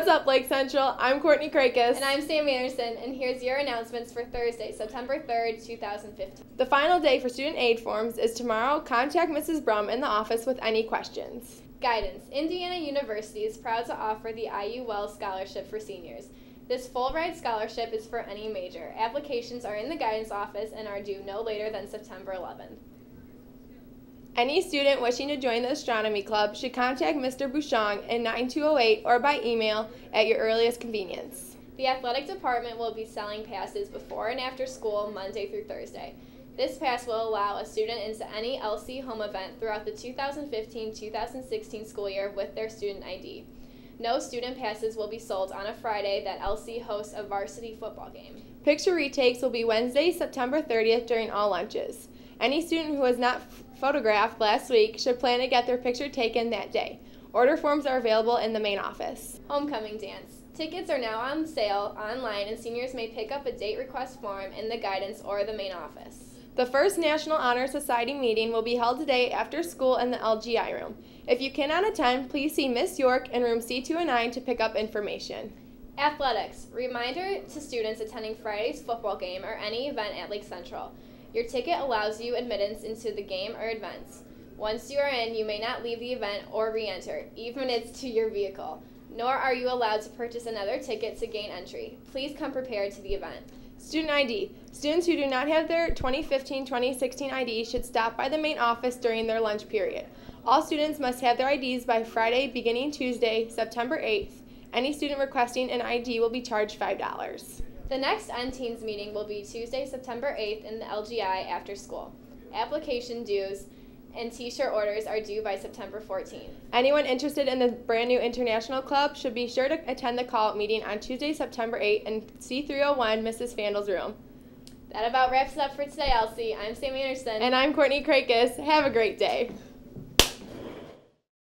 What's up, Lake Central? I'm Courtney Krakis. And I'm Sam Anderson, and here's your announcements for Thursday, September 3rd, 2015. The final day for student aid forms is tomorrow. Contact Mrs. Brum in the office with any questions. Guidance Indiana University is proud to offer the IU Wells Scholarship for seniors. This full ride scholarship is for any major. Applications are in the guidance office and are due no later than September 11th. Any student wishing to join the astronomy club should contact Mr. Bouchon in 9208 or by email at your earliest convenience. The athletic department will be selling passes before and after school Monday through Thursday. This pass will allow a student into any LC home event throughout the 2015-2016 school year with their student ID. No student passes will be sold on a Friday that LC hosts a varsity football game. Picture retakes will be Wednesday, September 30th during all lunches. Any student who has not photographed last week should plan to get their picture taken that day. Order forms are available in the main office. Homecoming dance. Tickets are now on sale online, and seniors may pick up a date request form in the guidance or the main office. The first National Honor Society meeting will be held today after school in the LGI room. If you cannot attend, please see Miss York in room C209 to pick up information. Athletics. Reminder to students attending Friday's football game or any event at Lake Central. Your ticket allows you admittance into the game or events. Once you are in, you may not leave the event or re enter, even if it's to your vehicle. Nor are you allowed to purchase another ticket to gain entry. Please come prepared to the event. Student ID. Students who do not have their 2015 2016 ID should stop by the main office during their lunch period. All students must have their IDs by Friday, beginning Tuesday, September 8th. Any student requesting an ID will be charged $5. The next NTeens meeting will be Tuesday, September 8th in the LGI after school. Application dues and t-shirt orders are due by September 14th. Anyone interested in the brand new International Club should be sure to attend the call-out meeting on Tuesday, September 8th in C301, Mrs. Fandel's room. That about wraps it up for today, LC. I'm Sam Anderson. And I'm Courtney Krakis. Have a great day.